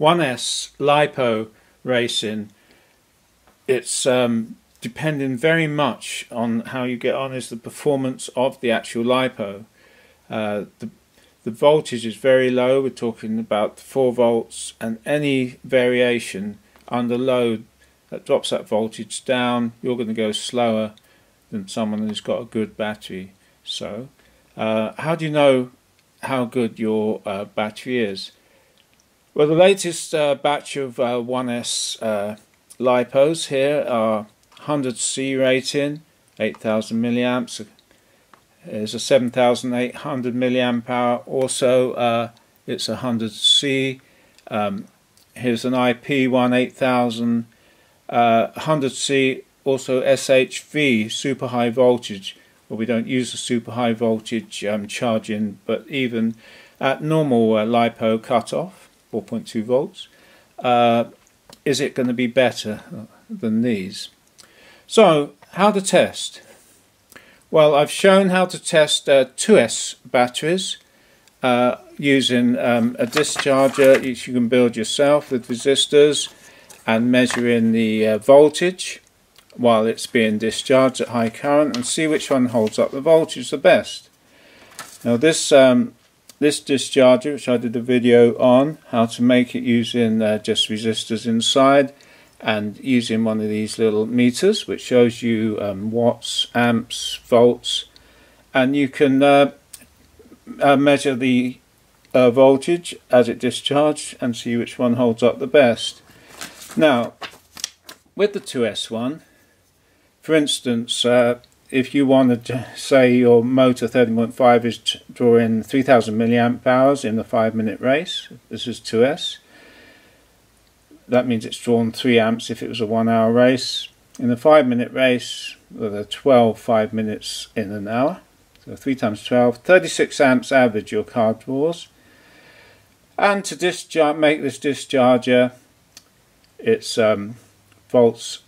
1S LiPo racing, it's um, depending very much on how you get on is the performance of the actual LiPo. Uh, the, the voltage is very low, we're talking about 4 volts, and any variation under load that drops that voltage down, you're going to go slower than someone who's got a good battery. So, uh, how do you know how good your uh, battery is? Well, the latest uh, batch of 1S uh, uh, lipos here are 100C rating, 8000 milliamps. There's a 7800 milliamp hour. Also, uh, it's 100C. Um, here's an IP one 8000 100C. Also SHV, super high voltage. Well, we don't use the super high voltage um, charging, but even at normal uh, LiPo cutoff, 4.2 volts. Uh, is it going to be better than these? So, how to test? Well, I've shown how to test uh, 2S batteries uh, using um, a discharger which you can build yourself with resistors and measuring the uh, voltage while it's being discharged at high current and see which one holds up the voltage the best. Now this um, this discharger which I did a video on how to make it using uh, just resistors inside and using one of these little meters which shows you um, watts, amps, volts and you can uh, uh, measure the uh, voltage as it discharged and see which one holds up the best. Now with the 2S one for instance uh, if you wanted to say your motor 30.5 is drawing 3000 milliamp hours in the 5 minute race, this is 2S, that means it's drawn 3 amps if it was a 1 hour race. In the 5 minute race, there are 12 5 minutes in an hour, so 3 times 12, 36 amps average your car draws. And to discharge, make this discharger, it's um, volts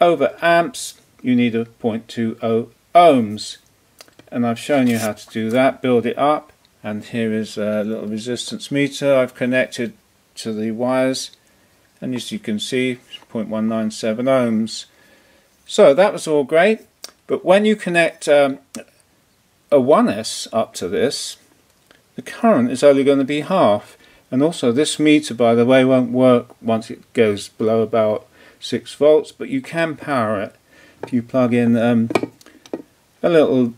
over amps you need a 0.20 ohms. And I've shown you how to do that. Build it up. And here is a little resistance meter I've connected to the wires. And as you can see 0.197 ohms. So that was all great. But when you connect um, a 1S up to this the current is only going to be half. And also this meter by the way won't work once it goes below about 6 volts but you can power it if you plug in um, a little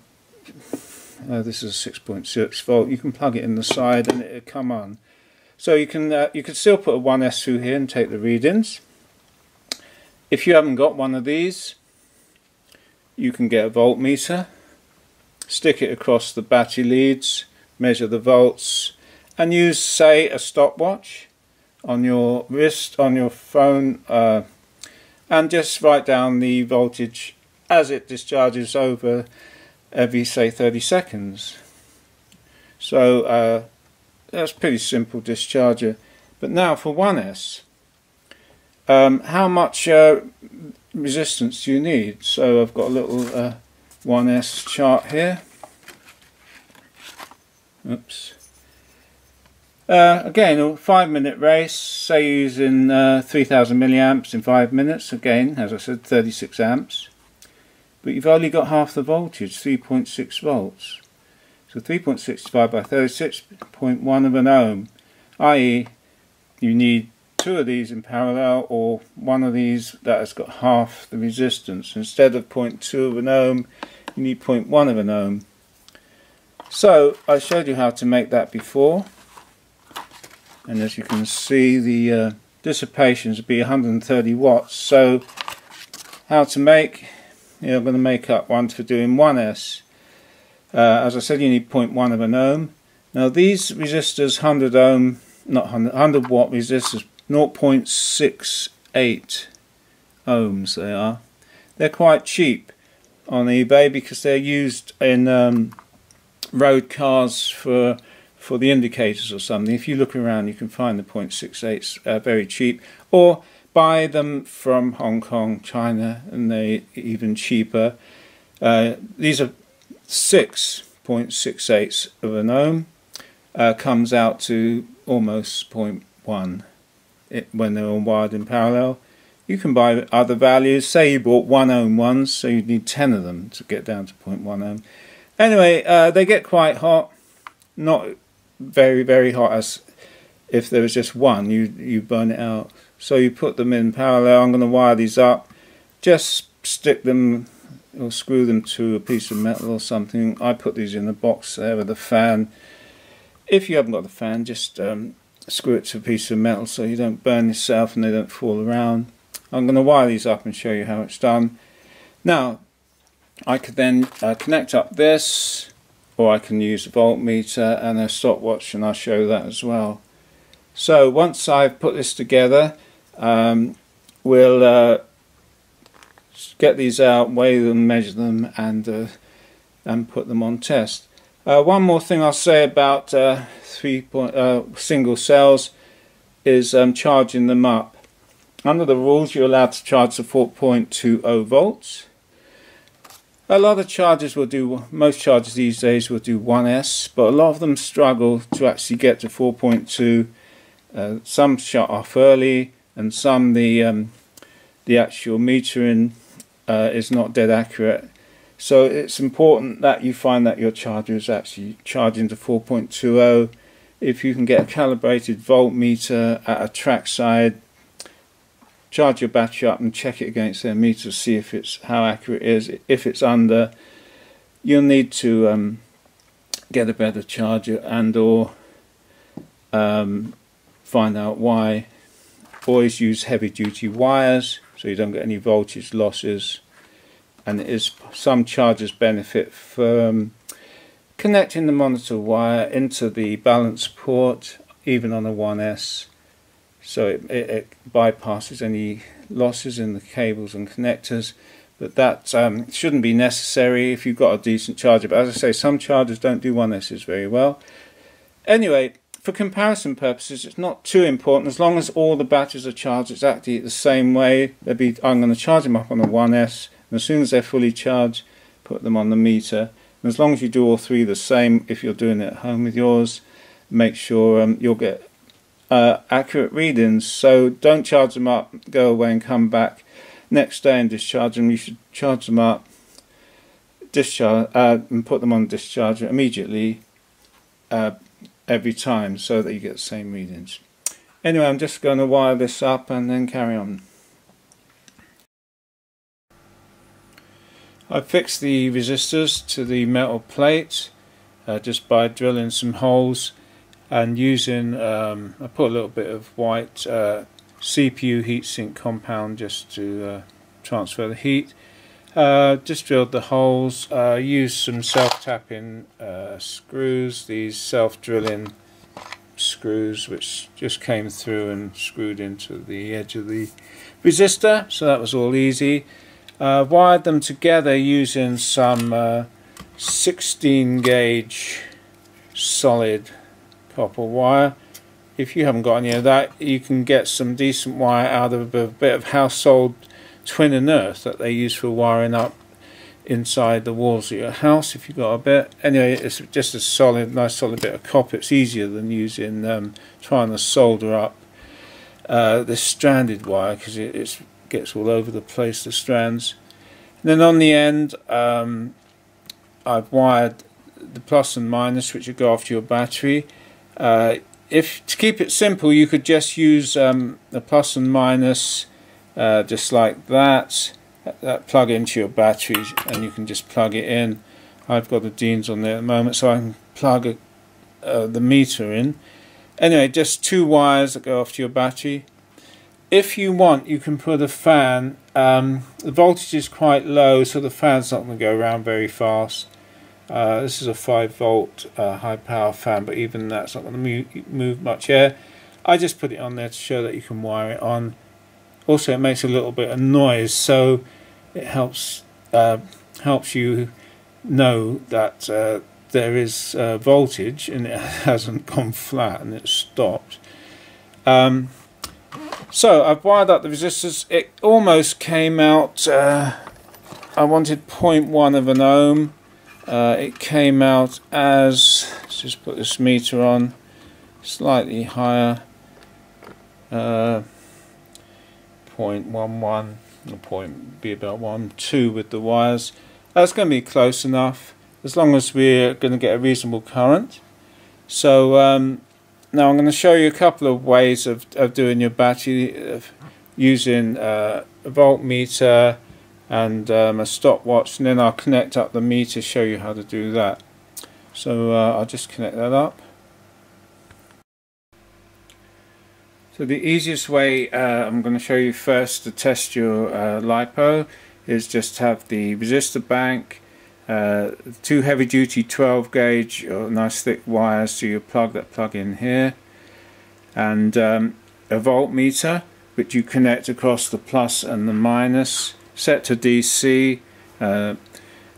uh, this is a 6.6 volt. You can plug it in the side and it'll come on. So you can uh, you can still put a 1S through here and take the readings. If you haven't got one of these you can get a voltmeter stick it across the battery leads measure the volts and use say a stopwatch on your wrist on your phone uh, and just write down the voltage as it discharges over every say 30 seconds. So uh, that's pretty simple discharger. But now for 1S um, how much uh, resistance do you need? So I've got a little uh, 1S chart here. Oops uh, again, a five minute race, say using uh, 3000 milliamps in five minutes, again, as I said, 36 amps. But you've only got half the voltage, 3.6 volts. So 3.65 by 36.1 of an ohm, i.e., you need two of these in parallel or one of these that has got half the resistance. Instead of 0.2 of an ohm, you need 0.1 of an ohm. So I showed you how to make that before and as you can see the uh, dissipations will be 130 watts. So how to make? Yeah, I'm going to make up one for doing 1S uh, as I said you need 0.1 of an ohm. Now these resistors 100 ohm not 100, 100 watt resistors 0.68 ohms they are. They're quite cheap on eBay because they're used in um, road cars for for the indicators or something. If you look around, you can find the 0.68s uh, very cheap, or buy them from Hong Kong, China, and they even cheaper. Uh, these are 6.68s of an ohm, uh, comes out to almost 0.1 it, when they're all wired in parallel. You can buy other values. Say you bought 1 ohm ones, so you'd need 10 of them to get down to 0.1 ohm. Anyway, uh, they get quite hot. Not very, very hot as if there was just one, you, you burn it out. So you put them in parallel. I'm going to wire these up. Just stick them or screw them to a piece of metal or something. I put these in the box there with the fan. If you haven't got the fan, just um, screw it to a piece of metal so you don't burn yourself and they don't fall around. I'm going to wire these up and show you how it's done. Now, I could then uh, connect up this, or I can use a voltmeter and a stopwatch, and I'll show that as well. So once I've put this together, um, we'll uh, get these out, weigh them, measure them, and uh, and put them on test. Uh, one more thing I'll say about uh, three point, uh, single cells is um, charging them up. Under the rules, you're allowed to charge to 4.20 volts. A lot of chargers will do, most chargers these days will do 1S, but a lot of them struggle to actually get to 4.2. Uh, some shut off early, and some the um, the actual metering uh, is not dead accurate. So it's important that you find that your charger is actually charging to 4.20. If you can get a calibrated voltmeter at a trackside, charge your battery up and check it against their meter to see if it's how accurate it is. If it's under, you'll need to um, get a better charger and or um, find out why. Always use heavy duty wires so you don't get any voltage losses and it is some chargers benefit from connecting the monitor wire into the balance port even on a 1S so it, it, it bypasses any losses in the cables and connectors but that um, shouldn't be necessary if you've got a decent charger but as I say some chargers don't do 1Ss very well anyway for comparison purposes, it's not too important as long as all the batteries are charged exactly the same way. Be, I'm going to charge them up on the 1S, and as soon as they're fully charged, put them on the meter. And as long as you do all three the same, if you're doing it at home with yours, make sure um, you'll get uh, accurate readings. So don't charge them up, go away and come back next day and discharge them. You should charge them up, discharge, uh, and put them on discharge immediately. Uh, every time so that you get the same readings. Anyway, I'm just going to wire this up and then carry on. I fixed the resistors to the metal plate uh, just by drilling some holes and using, um, I put a little bit of white uh, CPU heatsink compound just to uh, transfer the heat uh, just drilled the holes, uh, used some self-tapping uh, screws, these self-drilling screws which just came through and screwed into the edge of the resistor, so that was all easy. Uh, wired them together using some uh, 16 gauge solid copper wire. If you haven't got any of that, you can get some decent wire out of a bit of household twin and earth that they use for wiring up inside the walls of your house if you've got a bit. Anyway, it's just a solid, nice solid bit of copper. It's easier than using um, trying to solder up uh, this stranded wire because it gets all over the place, the strands. And then on the end, um, I've wired the plus and minus which would go off to your battery. Uh, if to keep it simple, you could just use um, the plus and minus uh, just like that. That plug into your battery and you can just plug it in. I've got the Deans on there at the moment so I can plug a, uh, the meter in. Anyway, just two wires that go off to your battery. If you want, you can put a fan. Um, the voltage is quite low, so the fan's not going to go around very fast. Uh, this is a 5 volt uh, high power fan, but even that's not going to move much air. I just put it on there to show that you can wire it on. Also, it makes a little bit of noise, so it helps uh, helps you know that uh, there is uh, voltage and it hasn't gone flat and it's stopped. Um, so I've wired up the resistors. It almost came out. I wanted 0.1 of an ohm. Uh, it came out as let's just put this meter on slightly higher uh, 0.11 or point be about 1 2 with the wires. That's going to be close enough as long as we're going to get a reasonable current. So um, now I'm going to show you a couple of ways of, of doing your battery using uh, a voltmeter and um, a stopwatch and then I'll connect up the meter to show you how to do that. So uh, I'll just connect that up. So the easiest way uh, I'm going to show you first to test your uh, LiPo is just have the resistor bank, uh, two heavy duty 12 gauge or nice thick wires so you plug that plug in here and um, a voltmeter which you connect across the plus and the minus set to DC. Uh,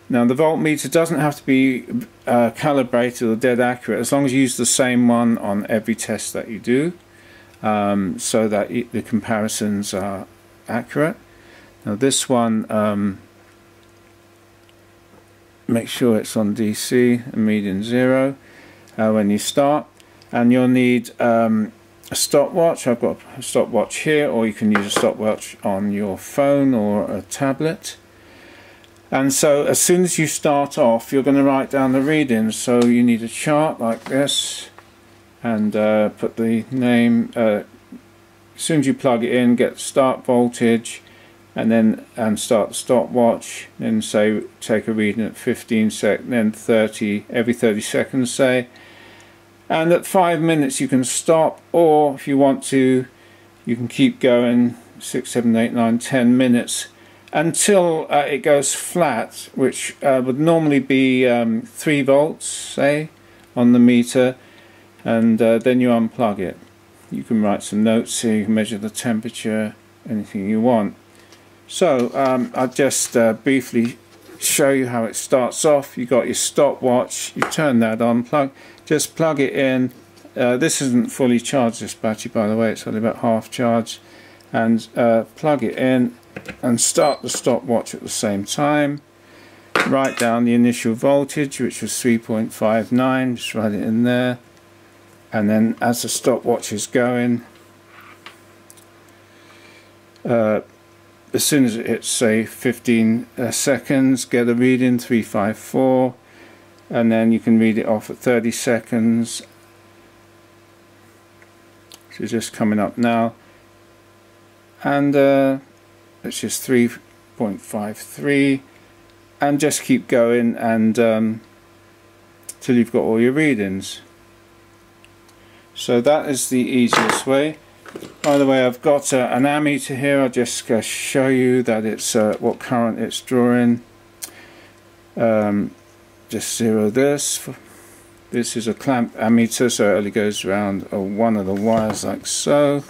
now the voltmeter doesn't have to be uh, calibrated or dead accurate as long as you use the same one on every test that you do um, so that it, the comparisons are accurate. Now this one, um, make sure it's on DC and median zero uh, when you start and you'll need um, a stopwatch. I've got a stopwatch here or you can use a stopwatch on your phone or a tablet. And so as soon as you start off you're going to write down the readings so you need a chart like this and uh, put the name uh, as soon as you plug it in get start voltage and then and start the stopwatch then say take a reading at 15 sec then 30 every 30 seconds say and at five minutes you can stop or if you want to you can keep going six seven eight nine ten minutes until uh, it goes flat which uh, would normally be um, 3 volts say on the meter and uh, then you unplug it. You can write some notes here, you can measure the temperature, anything you want. So um, I'll just uh, briefly show you how it starts off. You got your stopwatch, you turn that on, plug, just plug it in. Uh, this isn't fully charged, this battery by the way, it's only about half charged. And uh, plug it in and start the stopwatch at the same time. Write down the initial voltage, which was 3.59, just write it in there and then as the stopwatch is going uh, as soon as it hits say 15 uh, seconds get a reading 354 and then you can read it off at 30 seconds. So it's just coming up now. And uh, it's just 3.53 and just keep going and um, till you've got all your readings. So that is the easiest way. By the way, I've got uh, an ammeter here. I'll just uh, show you that it's uh, what current it's drawing. Um, just zero this. This is a clamp ammeter, so it only goes around uh, one of the wires like so.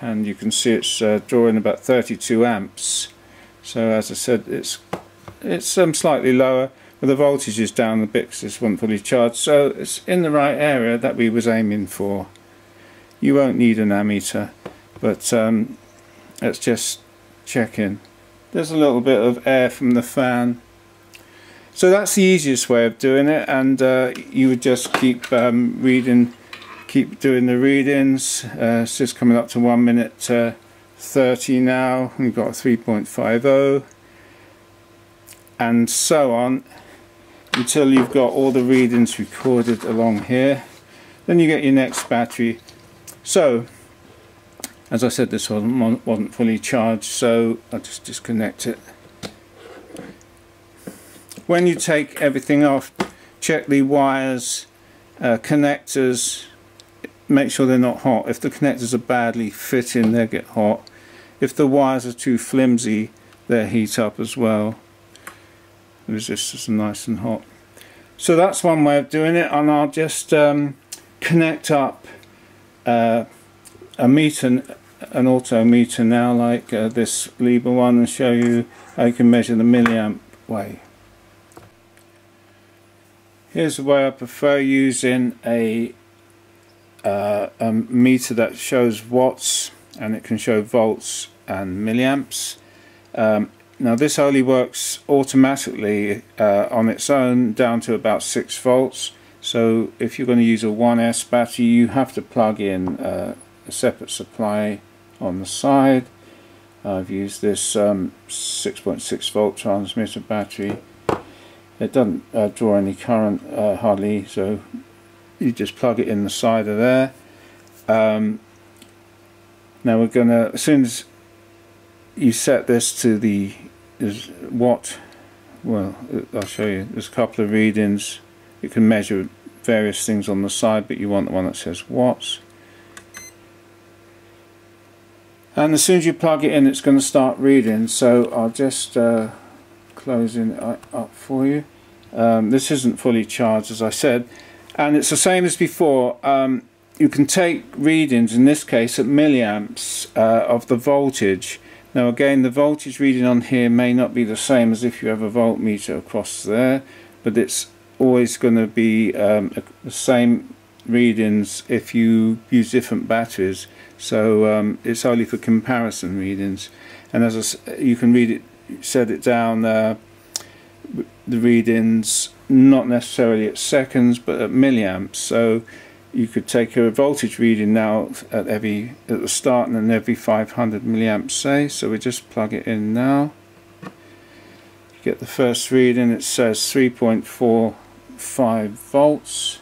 And you can see it's uh, drawing about 32 amps. So as I said, it's it's um, slightly lower but the voltage is down a bit because wasn't fully charged so it's in the right area that we was aiming for you won't need an ammeter but um, let's just check in. There's a little bit of air from the fan. So that's the easiest way of doing it and uh, you would just keep um, reading keep doing the readings. Uh, it's just coming up to 1 minute uh, 30 now. We've got 3.50 and so on until you've got all the readings recorded along here. Then you get your next battery so as I said this wasn't, wasn't fully charged so I'll just disconnect it. When you take everything off check the wires uh, connectors make sure they're not hot. If the connectors are badly fitting they get hot. If the wires are too flimsy they heat up as well. Resistors are nice and hot. So that's one way of doing it and I'll just um, connect up uh, a meter, an auto meter now like uh, this Liebherr one and show you how you can measure the milliamp way. Here's the way I prefer using a, uh, a meter that shows watts and it can show volts and milliamps. Um, now this only works automatically uh, on its own down to about 6 volts so if you're going to use a 1S battery you have to plug in uh, a separate supply on the side. I've used this 6.6 um, volt transmitter battery. It doesn't uh, draw any current uh, hardly so you just plug it in the side of there. Um, now we're gonna as soon as you set this to the is what well I'll show you. There's a couple of readings you can measure various things on the side but you want the one that says watts. And as soon as you plug it in it's going to start reading. So I'll just uh, close it up for you. Um, this isn't fully charged as I said. And it's the same as before. Um, you can take readings in this case at milliamps uh, of the voltage. Now again the voltage reading on here may not be the same as if you have a voltmeter across there but it's always going to be um, the same readings if you use different batteries. So um, it's only for comparison readings. And as I, you can read it set it down uh, the readings not necessarily at seconds but at milliamps. So you could take a voltage reading now at every at the start and then every 500 milliamps say. So we just plug it in now. Get the first reading it says 3.45 volts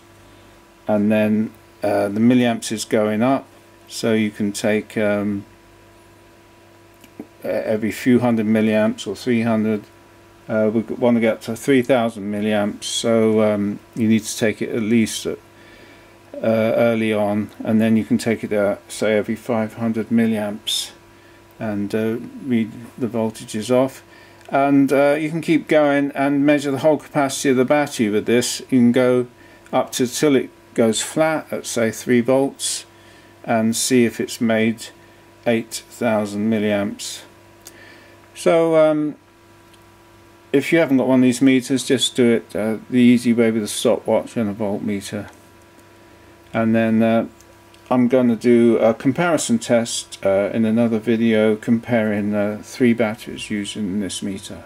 and then uh, the milliamps is going up. So you can take um, every few hundred milliamps or 300 uh, we want to get to 3000 milliamps. So um, you need to take it at least at, uh, early on and then you can take it at say every 500 milliamps and uh, read the voltages off and uh, you can keep going and measure the whole capacity of the battery with this. You can go up to till it goes flat at say 3 volts and see if it's made 8000 milliamps. So um, if you haven't got one of these meters just do it uh, the easy way with a stopwatch and a voltmeter. And then uh, I'm going to do a comparison test uh, in another video comparing uh, three batteries using this meter